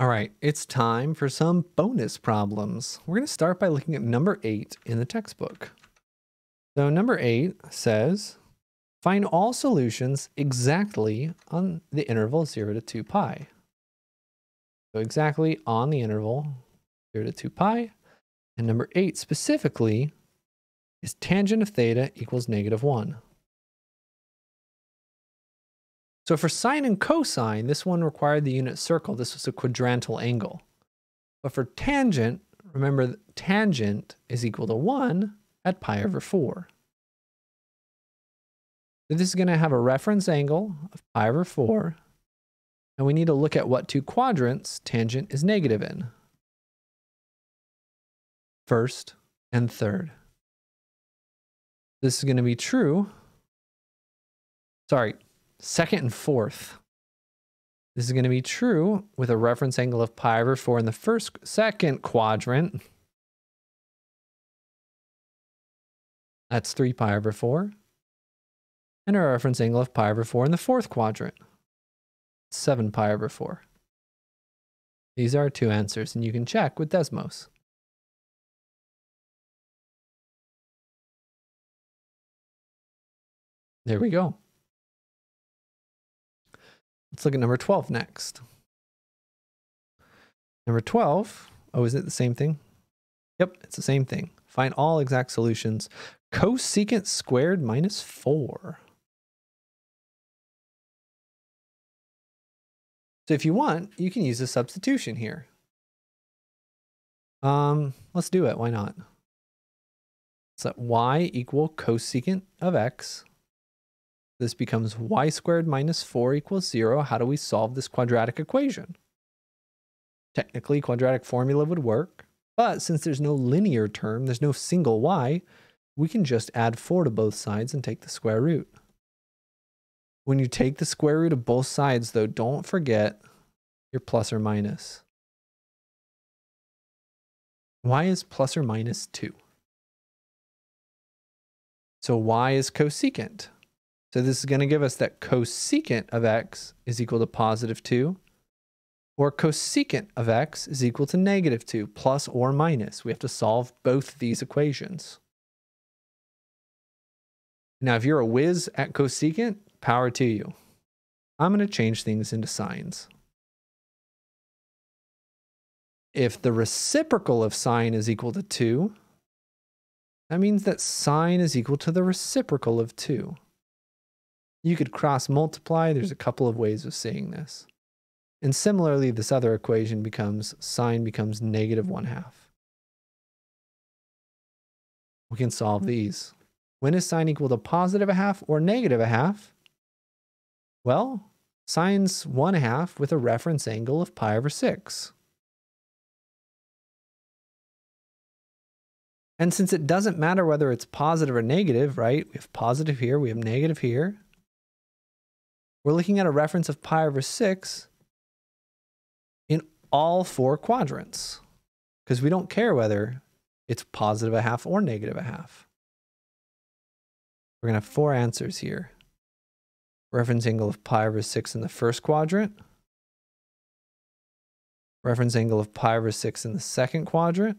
All right, it's time for some bonus problems. We're going to start by looking at number eight in the textbook. So number eight says, find all solutions exactly on the interval 0 to 2 pi. So exactly on the interval 0 to 2 pi. And number eight specifically is tangent of theta equals negative 1. So for sine and cosine, this one required the unit circle. This was a quadrantal angle. But for tangent, remember tangent is equal to 1 at pi over 4. So this is going to have a reference angle of pi over 4. And we need to look at what two quadrants tangent is negative in. First and third. This is going to be true. Sorry, second and fourth. This is going to be true with a reference angle of pi over 4 in the first, second quadrant. That's 3 pi over 4. And a reference angle of pi over 4 in the fourth quadrant. 7 pi over 4. These are two answers, and you can check with Desmos. There we go. Let's look at number 12 next. Number 12, oh, is it the same thing? Yep, it's the same thing. Find all exact solutions. Cosecant squared minus 4. So if you want, you can use a substitution here. Um, let's do it. Why not? So y equal cosecant of x this becomes y squared minus 4 equals 0. How do we solve this quadratic equation? Technically, quadratic formula would work, but since there's no linear term, there's no single y, we can just add 4 to both sides and take the square root. When you take the square root of both sides, though, don't forget your plus or minus. y is plus or minus 2. So y is cosecant. So this is going to give us that cosecant of x is equal to positive 2, or cosecant of x is equal to negative 2, plus or minus. We have to solve both these equations. Now, if you're a whiz at cosecant, power to you. I'm going to change things into sines. If the reciprocal of sine is equal to 2, that means that sine is equal to the reciprocal of 2. You could cross multiply. There's a couple of ways of saying this. And similarly, this other equation becomes sine becomes negative 1 half. We can solve these. When is sine equal to positive a half or negative a half? Well, sine's 1 half with a reference angle of pi over 6. And since it doesn't matter whether it's positive or negative, right? We have positive here, we have negative here. We're looking at a reference of pi over 6 in all four quadrants because we don't care whether it's positive a half or negative a half. We're going to have four answers here. Reference angle of pi over 6 in the first quadrant. Reference angle of pi over 6 in the second quadrant.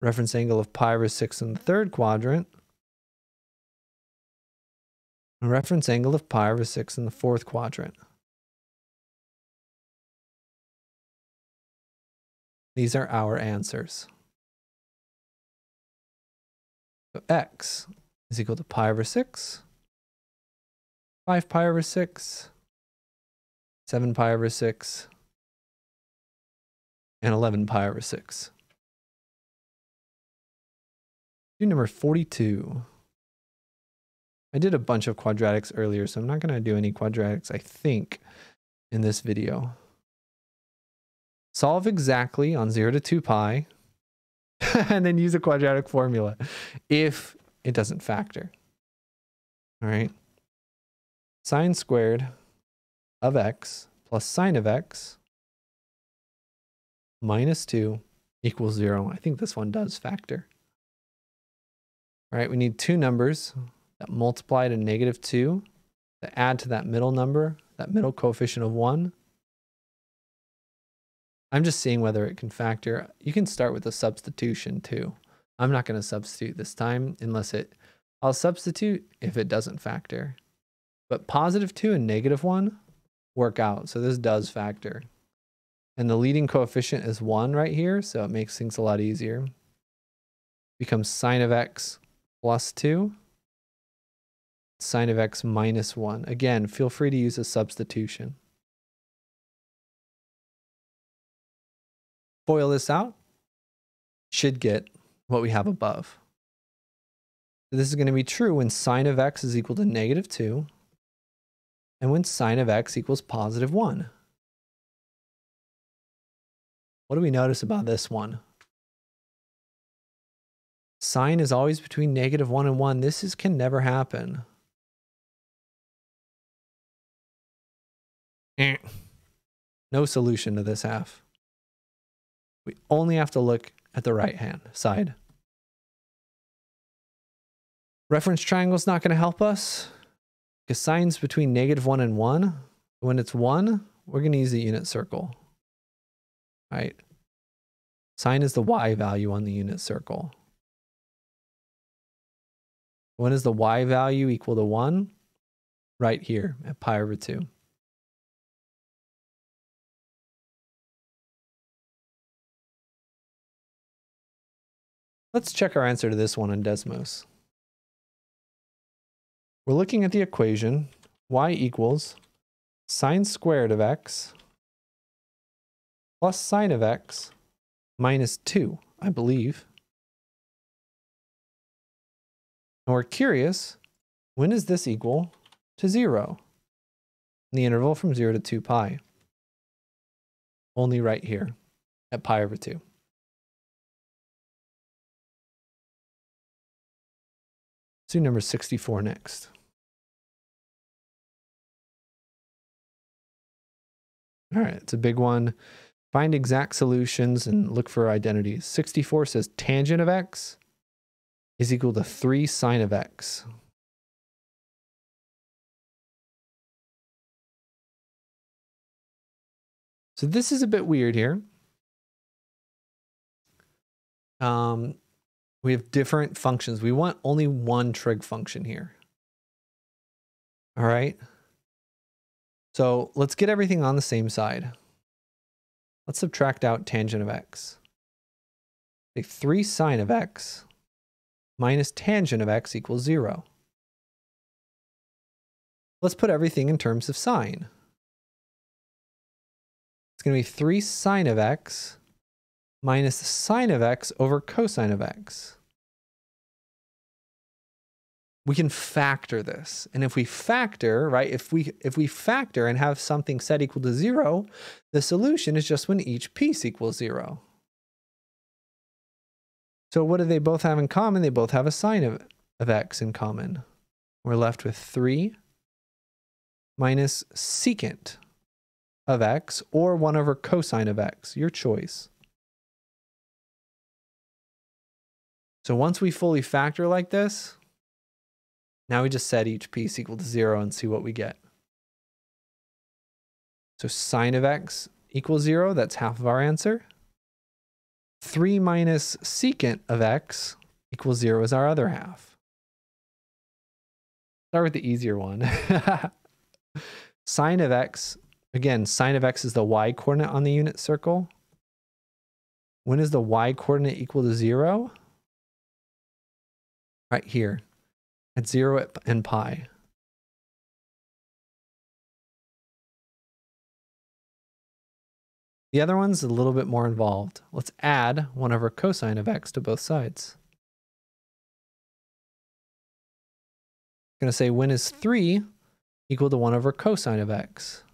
Reference angle of pi over 6 in the third quadrant. A reference angle of pi over 6 in the fourth quadrant. These are our answers. So x is equal to pi over 6, 5 pi over 6, 7 pi over 6, and 11 pi over 6. Do number 42. I did a bunch of quadratics earlier, so I'm not going to do any quadratics, I think, in this video. Solve exactly on 0 to 2 pi, and then use a quadratic formula if it doesn't factor. All right. Sine squared of x plus sine of x minus 2 equals 0. I think this one does factor. All right, we need two numbers that multiply to negative 2, that add to that middle number, that middle coefficient of 1. I'm just seeing whether it can factor. You can start with a substitution too. I'm not going to substitute this time unless it, I'll substitute if it doesn't factor. But positive 2 and negative 1 work out. So this does factor. And the leading coefficient is 1 right here, so it makes things a lot easier. Becomes sine of x plus 2, sine of x minus 1. Again, feel free to use a substitution. FOIL this out, should get what we have above. this is going to be true when sine of x is equal to negative 2 and when sine of x equals positive 1. What do we notice about this one? Sine is always between negative 1 and 1. This is, can never happen. Eh. No solution to this half. We only have to look at the right hand side. Reference triangle is not going to help us because sine's between negative 1 and 1. When it's 1, we're going to use the unit circle. Right? Sine is the y value on the unit circle. When is the y value equal to 1? Right here at pi over 2. Let's check our answer to this one in Desmos. We're looking at the equation y equals sine squared of x plus sine of x minus 2, I believe. And we're curious, when is this equal to 0? In the interval from 0 to 2 pi. Only right here at pi over 2. Do number 64 next. All right, it's a big one. Find exact solutions and look for identities. 64 says tangent of x is equal to 3 sine of x. So this is a bit weird here. Um, we have different functions. We want only one trig function here. All right. So let's get everything on the same side. Let's subtract out tangent of x. Take 3 sine of x minus tangent of x equals 0. Let's put everything in terms of sine. It's going to be 3 sine of x minus sine of x over cosine of x. We can factor this. And if we factor, right, if we if we factor and have something set equal to 0, the solution is just when each piece equals 0. So what do they both have in common? They both have a sine of, of x in common. We're left with 3 minus secant of x or 1 over cosine of x, your choice. So once we fully factor like this, now we just set each piece equal to zero and see what we get. So sine of x equals zero, that's half of our answer. 3 minus secant of x equals zero is our other half. Start with the easier one. sine of x, again, sine of x is the y coordinate on the unit circle. When is the y coordinate equal to zero? Right here at 0 and pi. The other one's a little bit more involved. Let's add 1 over cosine of x to both sides. I'm going to say when is 3 equal to 1 over cosine of x?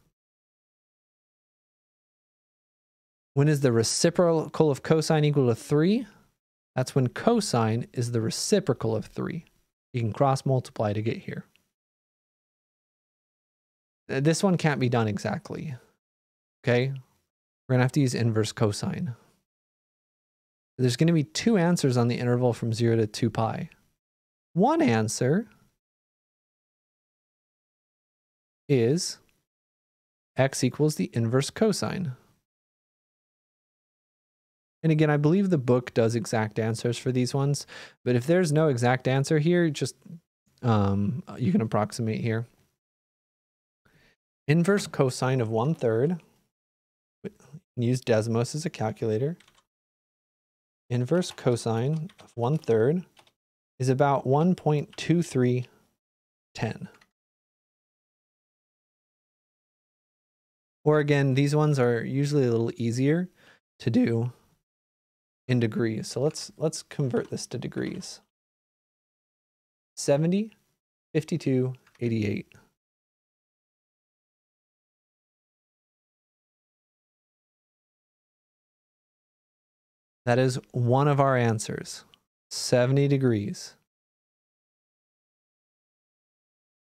When is the reciprocal of cosine equal to 3? That's when cosine is the reciprocal of 3. You can cross multiply to get here. This one can't be done exactly. Okay? We're going to have to use inverse cosine. There's going to be two answers on the interval from 0 to 2 pi. One answer is x equals the inverse cosine. And again, I believe the book does exact answers for these ones, but if there's no exact answer here, just um, you can approximate here. Inverse cosine of one third, use Desmos as a calculator. Inverse cosine of one third is about 1.2310. Or again, these ones are usually a little easier to do in degrees. So let's let's convert this to degrees. 70, 52, 88. That is one of our answers. 70 degrees.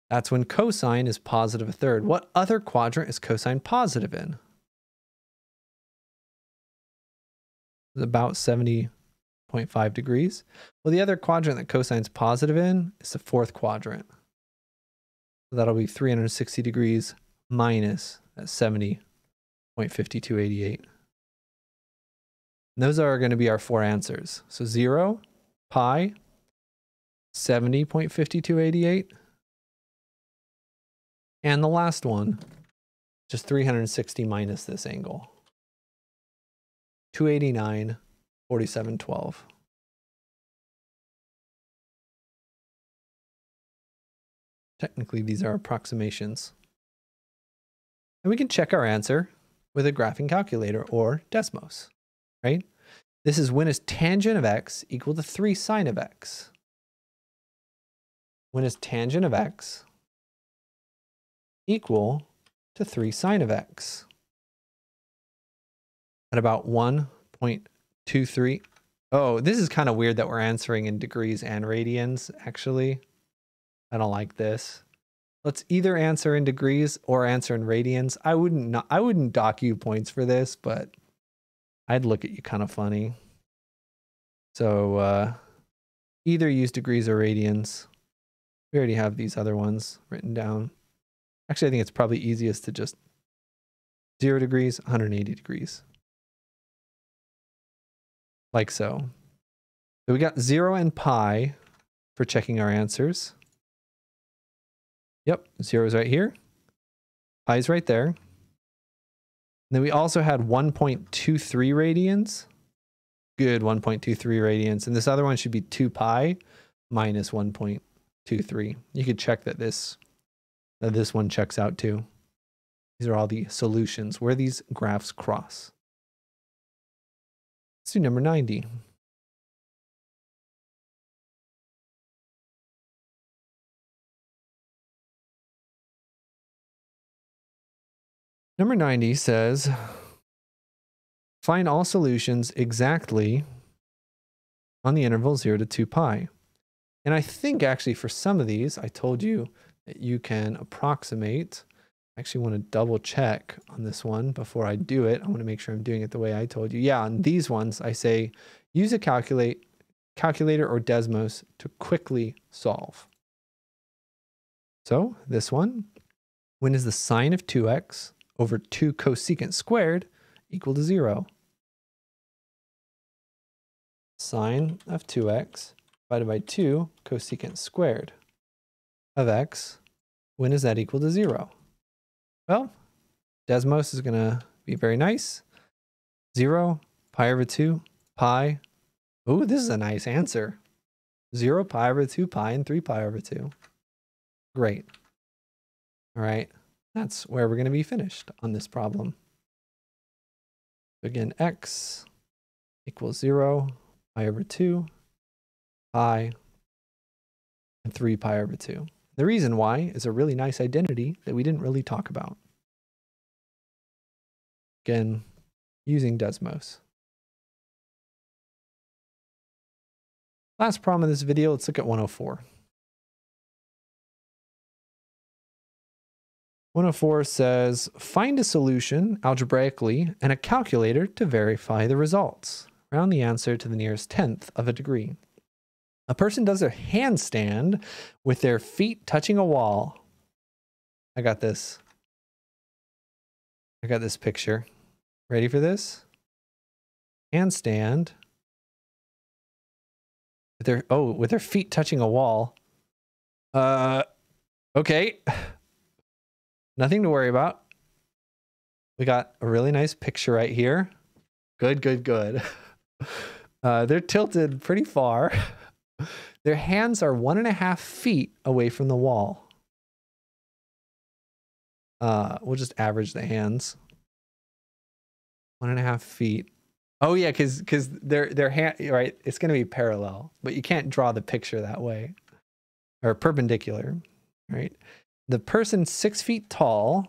That's when cosine is positive a third. What other quadrant is cosine positive in? About 70.5 degrees. Well, the other quadrant that cosine's positive in is the fourth quadrant. So that'll be 360 degrees minus at 70.5288. those are going to be our four answers. So 0, pi, 70.5288, and the last one, just 360 minus this angle. 289, 4712. Technically, these are approximations. And we can check our answer with a graphing calculator or Desmos, right? This is when is tangent of x equal to 3 sine of x? When is tangent of x equal to 3 sine of x? At about 1.23. Oh, this is kind of weird that we're answering in degrees and radians, actually. I don't like this. Let's either answer in degrees or answer in radians. I wouldn't not, I wouldn't dock you points for this, but I'd look at you kind of funny. So uh, either use degrees or radians. We already have these other ones written down. Actually, I think it's probably easiest to just 0 degrees, 180 degrees like so. So we got 0 and pi for checking our answers. Yep, 0 is right here. Pi is right there. And then we also had 1.23 radians. Good, 1.23 radians. And this other one should be 2 pi minus 1.23. You could check that this, that this one checks out too. These are all the solutions where these graphs cross. Let's do number 90. Number 90 says, find all solutions exactly on the interval 0 to 2 pi. And I think actually for some of these, I told you that you can approximate I actually want to double check on this one before I do it. I want to make sure I'm doing it the way I told you. Yeah, on these ones, I say use a calculate calculator or Desmos to quickly solve. So this one, when is the sine of 2x over 2 cosecant squared equal to 0? Sine of 2x divided by 2 cosecant squared of x, when is that equal to 0? Well, Desmos is going to be very nice. 0, pi over 2, pi. Ooh, this is a nice answer. 0, pi over 2, pi, and 3 pi over 2. Great. All right, that's where we're going to be finished on this problem. Again, x equals 0, pi over 2, pi, and 3 pi over 2. The reason why is a really nice identity that we didn't really talk about. Again, using Desmos. Last problem of this video, let's look at 104. 104 says, find a solution algebraically and a calculator to verify the results. Round the answer to the nearest tenth of a degree. A person does a handstand with their feet touching a wall. I got this. I got this picture. Ready for this? Handstand. With their oh, with their feet touching a wall. Uh okay. Nothing to worry about. We got a really nice picture right here. Good, good, good. Uh, they're tilted pretty far. Their hands are one and a half feet away from the wall. Uh, we'll just average the hands. One and a half feet. Oh yeah, because because their their hand right, it's gonna be parallel, but you can't draw the picture that way. Or perpendicular, right? The person six feet tall,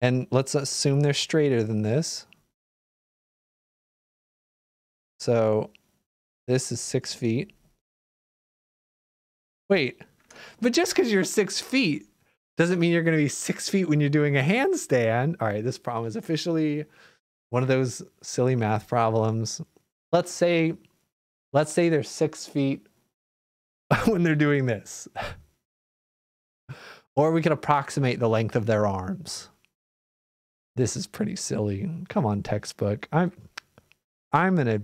and let's assume they're straighter than this. So this is six feet. Wait, but just because you're six feet doesn't mean you're going to be six feet when you're doing a handstand. All right, this problem is officially one of those silly math problems. Let's say, let's say they're six feet when they're doing this. Or we could approximate the length of their arms. This is pretty silly. Come on, textbook. I'm I'm gonna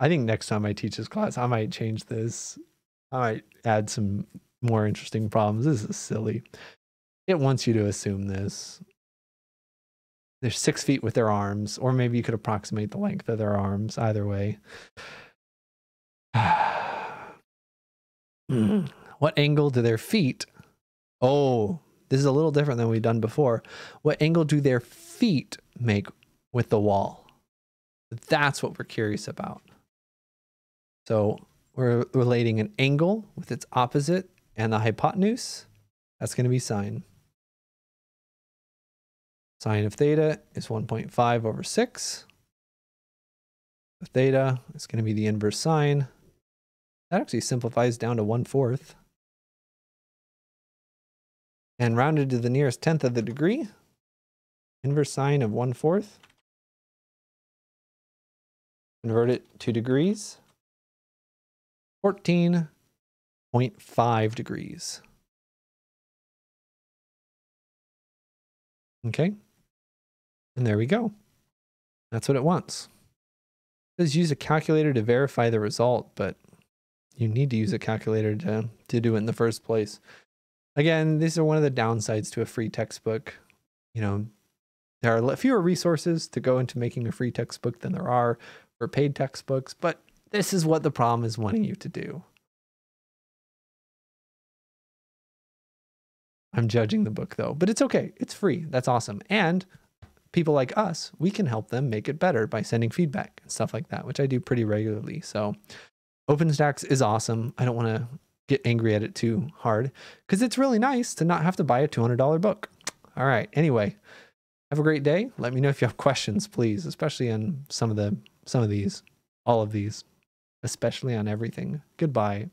I think next time I teach this class, I might change this. I might add some more interesting problems. This is silly. It wants you to assume this. They're six feet with their arms, or maybe you could approximate the length of their arms. Either way. what angle do their feet? Oh, this is a little different than we've done before. What angle do their feet make with the wall? That's what we're curious about. So we're relating an angle with its opposite and the hypotenuse. That's going to be sine. Sine of theta is 1.5 over 6. The theta is going to be the inverse sine. That actually simplifies down to 1 fourth. And rounded to the nearest tenth of the degree, inverse sine of 1 fourth. Convert it to degrees. 14.5 degrees. Okay. And there we go. That's what it wants. It says use a calculator to verify the result, but you need to use a calculator to, to do it in the first place. Again, these are one of the downsides to a free textbook. You know, there are fewer resources to go into making a free textbook than there are for paid textbooks, but this is what the problem is wanting you to do. I'm judging the book though, but it's okay. It's free. That's awesome. And people like us, we can help them make it better by sending feedback and stuff like that, which I do pretty regularly. So OpenStax is awesome. I don't want to get angry at it too hard because it's really nice to not have to buy a $200 book. All right. Anyway, have a great day. Let me know if you have questions, please, especially on some of the some of these, all of these especially on everything. Goodbye.